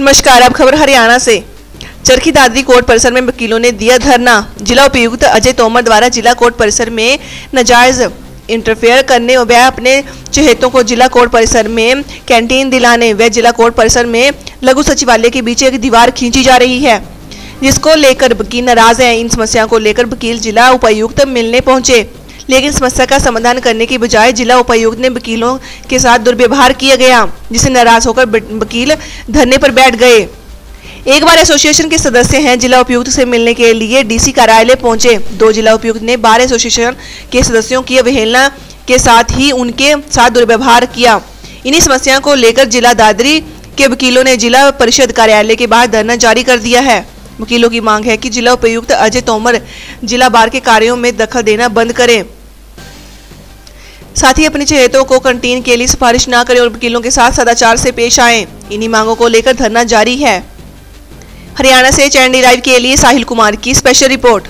नमस्कार, अब खबर हरियाणा से। चरखी दादरी कोर्ट परिसर में वकीलों ने दिया धरना। जिला उपायुक्त अजय तोमर द्वारा जिला कोर्ट परिसर में नजायज इंटरफेयर करने व अपने चहेतों को जिला कोर्ट परिसर में कैंटीन दिलाने व जिला कोर्ट परिसर में लघु सचिवालय के बीच एक दीवार खींची जा रही है, जिसको लेकर वकील नाराज़ हैं। इन समस्याओं को लेकर वकील जिला उपायुक्त मिलने पहुँचे। लेकिन समस्या का समाधान करने की बजाय जिला उपायुक्त ने वकीलों के साथ दुर्व्यवहार किया गया जिसे नाराज़ होकर वकील धरने पर बैठ गए। एक बार एसोसिएशन के सदस्य हैं, जिला उपायुक्त से मिलने के लिए डीसी कार्यालय पहुँचे। दो जिला उपायुक्त ने बार एसोसिएशन के सदस्यों की अवहेलना के साथ ही उनके साथ दुर्व्यवहार किया। इन्हीं समस्याओं को लेकर जिला दादरी के वकीलों ने जिला परिषद कार्यालय के बाहर धरना जारी कर दिया है। वकीलों की मांग है कि जिला उपायुक्त अजय तोमर जिला बार के कार्यों में दखल देना बंद करें। साथ ही अपने चहेतों को कंटीन के लिए सिफारिश न करें और वकीलों के साथ सदाचार से पेश आए। इन्हीं मांगों को लेकर धरना जारी है। हरियाणा से चैंडी डिराइव के लिए साहिल कुमार की स्पेशल रिपोर्ट